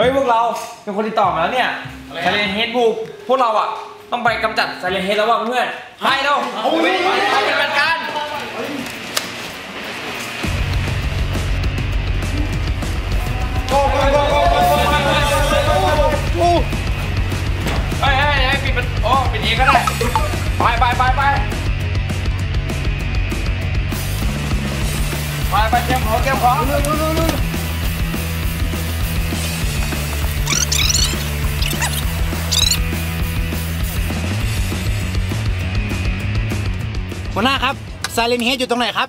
เฮ้ยพวกเราเป็นคนติดต่อมาแล้วเนี่ย Siren Head บุกพวกเราอะต้องไปกำจัด Siren Head แล้วว่ะเพื่อนไปเร็วไปไปไปจัดการ go go go go go go เฮ้ยเฮ้ยเฮ้ยปิดประตูโอ้ปิดเองก็ได้ไปไปไปไปไปไปเตรียมของเตรียมของ หัวหน้าครับซาเลนเฮดอยู่ตรงไหนครับ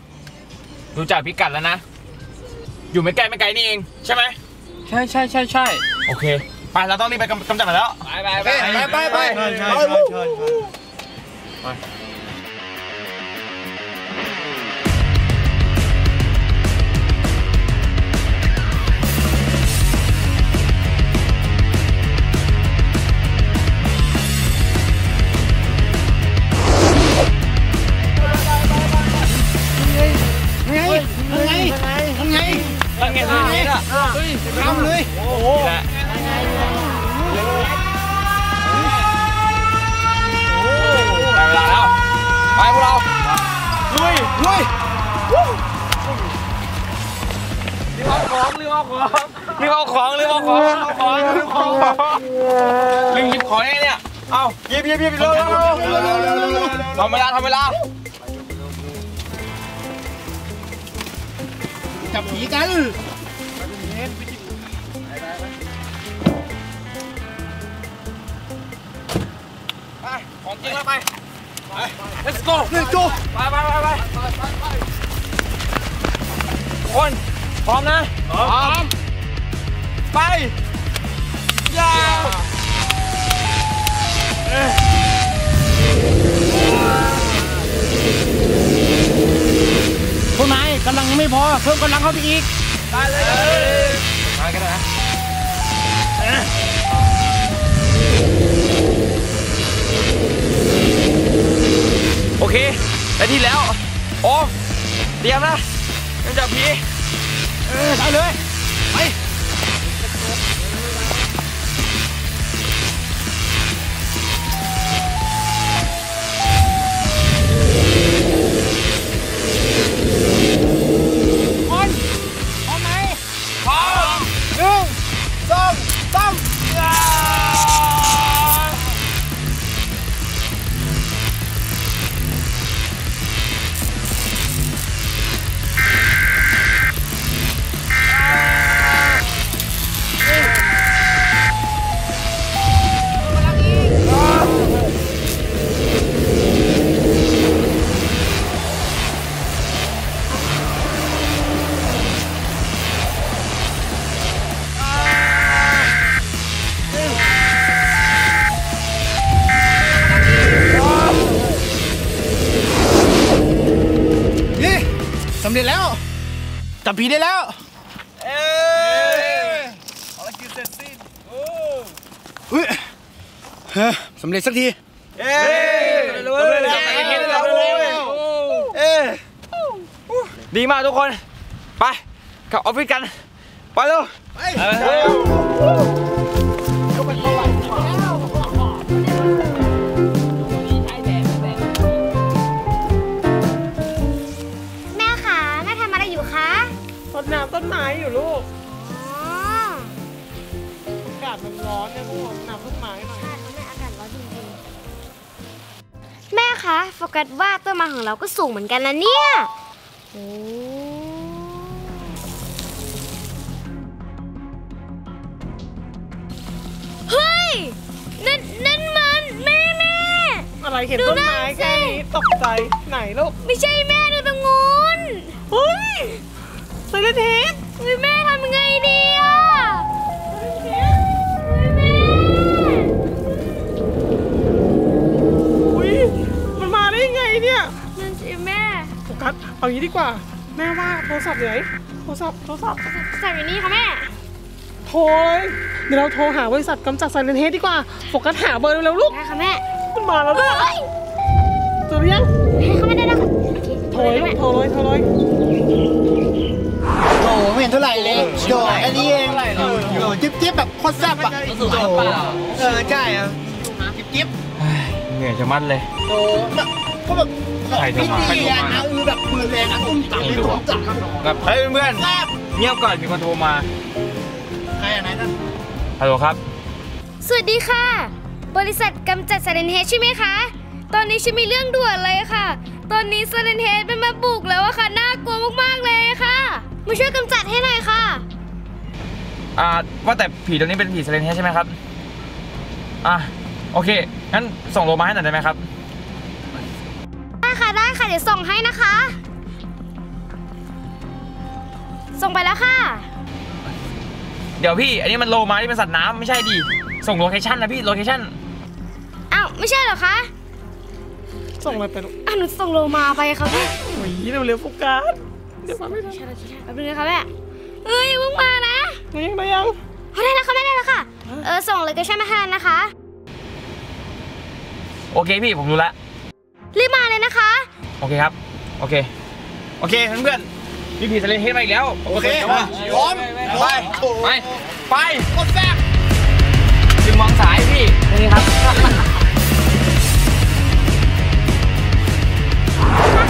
รู้จักพิกัดแล้วนะ อยู่ไม่ไกลไม่ไกลนี่เองใช่ไหมใช่ใช่ใช่ใช่โอเค ไปเราต้องรีบไปกำกำจัดมันแล้ว ไปไปไปไปไปไป เอาของรีบเอาของเอาของรีบเอาของลืมหยิบของไงเนี่ยเอาหยิบหยิบหยิบเร็วเร็วเร็วเร็วเร็วทำเวลาทำเวลาจับผีกันไปของจริงแล้วไป let's go เรื่องโจไปไปไปไปคนพร้อมนะ พร้อม ไปย่าพวกนายกำลังไม่พอ เพิ่มกำลังเข้าไปอีก ได้เลย มากันนะโอเคได้ที่แล้ว โอ้เตรียมนะเตรียมจับผีได้เลย ไป จับผีได้แล้ว เอ้ยอุ้ยเฮ้ยสำเร็จสักที เอ้ยเลยเลยเลยเอ้ยดีมากทุกคน ไปกลับออฟฟิศกัน ไปเร็วไปากาศมันร้อนเนี่ยพวกน้ำต้นไม้หน่อย ใช่แม่อากาศร้อนจริงๆ แม่คะโฟกัสว่าต้นไม้ของเราก็สูงเหมือนกันนะเนี่ยโอ้เฮ้ย นั่นนั่นมันแม่แม่ อะไรเห็นดูต้นนั่นไม้สิ แค่นี้ตกใจไหนลูกไม่ใช่แม่ดูตรงนู้นเฮ้ยSiren Head เฮ้ยแม่ทำยังไงดีอะ กัสเอางี้ดีกว่า แม่ว่าโทรศัพท์อยู่ไหนโทรศัพท์โทรศัพท์ใส่อยู่นี่ค่ะแม่ โทรเลยเดี๋ยวเราโทรหาบริษัทกำจัด Siren Head ดีกว่าโฟกัสหาเบอร์เร็วๆลูกได้ค่ะแม่มันมาแล้วด้วยเฮ้ยเจอหรือยังให้เขาไม่ได้แล้วค่ะโอเคโทรเลยลูกโทรเลยโทรเลยโอ้ไม่เห็นเท่าไหร่เลยโดดอันนี้เองเออจิ๊บจิ๊บแบบโคตรแซ่บอะโอ้โหเออใช่อะจิ๊บจิ๊บเหนื่อยจะมัดเลยโอ้แบบก็แบบใครโทรมา ไม่ดีอะนะเออแบบปืนแรงอะตุ้มตับไม่รู้ตุ้อะมตับครับแบบเฮ้ยเพื่อนแซ่บๆเงียบก่อนมีคนโทรมาใครอะไหนนั่นฮัลโหลครับ สวัสดีค่ะ บริษัทกำจัด Siren Head ใช่ไหมคะ ตอนนี้ฉันมีเรื่องด่วนเลยค่ะ ตอนนี้ Siren Head เป็นมาบุกแล้วอะค่ะ น่ากลัวมากๆเลยค่ะ มาช่วยกำจัดให้หน่อยค่ะ อ่าว่าแต่ผีตัวนี้เป็นผี Siren Head ใช่ไหมครับ อะโอเคงั้นส่งโลมาให้หน่อยได้ไหมครับได้ค่ะได้ค่ะ เดี๋ยวส่งให้นะคะ ส่งไปแล้วค่ะ เดี๋ยวพี่ อันนี้มันโลมาที่เป็นสัตว์น้ำไม่ใช่ดิ ส่ง location นะพี่ location อ้าวไม่ใช่เหรอคะ ส่งอะไรไปลูกอ้าวหนูส่งโลมาไปค่ะแม่โอ้ยเร็วๆโฟกัสเดี๋ยวมาไม่ทันใช่แล้วใช่แล้วแป๊บนึงนะคะแม่เอ้ยเพิ่งมานะได้ยังได้ยังเอาได้แล้วค่ะแม่ได้แล้วค่ะ เออส่งเลยก็ใช่ไหมคะนะคะ โอเคพี่ผมรู้ละรีบมาเลยนะคะ โอเคครับ โอเค โอเคเพื่อนๆพี่ผีเซเลนเฮดมาอีกแล้วโอเคพร้อมไปโอ้โหไปไปโคตรแซ่บถึงมองสายพี่นี่ครับค่ะ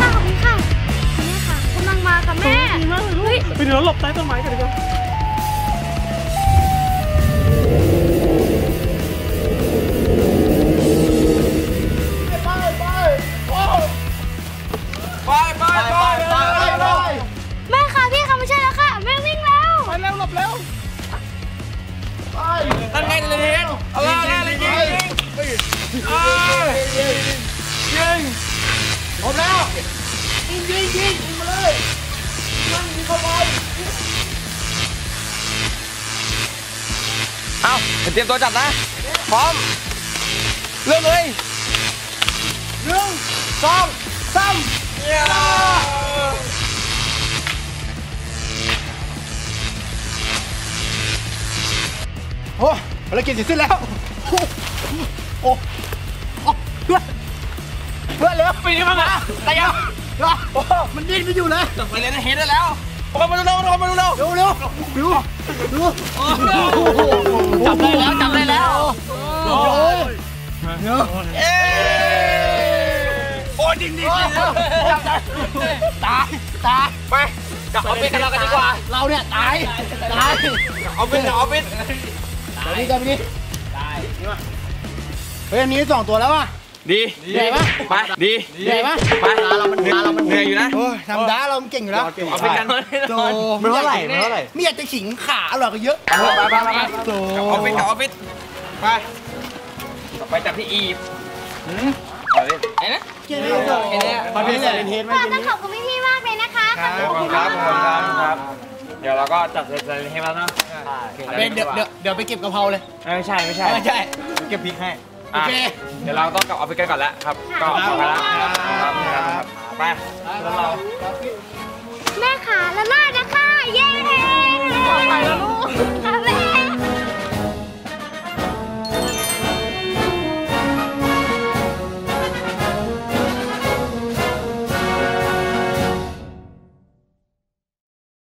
ขอบคุณค่ะแม่ค่ะกำลังมากับแม่ดีมากเลยลูกไปเดี๋ยวเราหลบใต้ต้นไม้กันดีกว่า ยิงพร้อมแล้วยิงยิงยิงยิงมาเลยมันยิงเข้าไปเอาเตรียมตัวจับนะ พร้อม เริ่มเลยหนึ่งสองสามโอ้ภารกิจเสร็จสิ้นแล้ว โอ้โอ้โอ้เพื่อนเพื่อนเร็วปีนี้มั้งอะแต่ยังโอ้มันดิ้นไม่อยู่เลยจับไปเลยนะเฮดได้แล้วโอ้มาดูเร็วมาดูเร็วเร็วเร็วดูดูจับได้แล้วจับได้แล้วโอ้ยเอ้โอ้ดิ้นดิ้นจับได้ตายตายไปจับออฟฟิศกันเรากันดีกว่า เราเนี่ยตายตายออฟฟิศจับออฟฟิศเดี๋ยวนี้เดี๋ยวนี้ เฮ้ยอันนี้สองตัวแล้วอะ ดีใหญ่ปะ ไปดีใหญ่ปะไปเรามันเรามันเหนื่อยอยู่นะ โอ้ยธรรมดาเรามันเก่งอยู่แล้วออฟฟิศกันโตไม่เท่าไหร่ไม่เท่าไหร่ไม่อยากจะขิงขาอร่อยก็เยอะไปไปไปไปโตออฟฟิศกับออฟฟิศไปต่อไปจับพี่อีฟไปเลยไอ้นะเก่งเลยโตมาเป็นเซนเทสไหมค่ะต้องขอบคุณพี่ๆมากเลยนะคะขอบคุณครับขอบคุณครับครับเดี๋ยวเราก็จัดเสร็จให้แล้วเนาะเดี๋ยวเดี๋ยวเดี๋ยวไปเก็บกะเพราเลย ไม่ใช่ไม่ใช่ไม่ใช่ เก็บพริกให้ โอเค เดี๋ยวเราต้องกลับออฟฟิศกันก่อนแล้วครับ ก็ขอบคุณแล้วครับครับไปแล้วเรา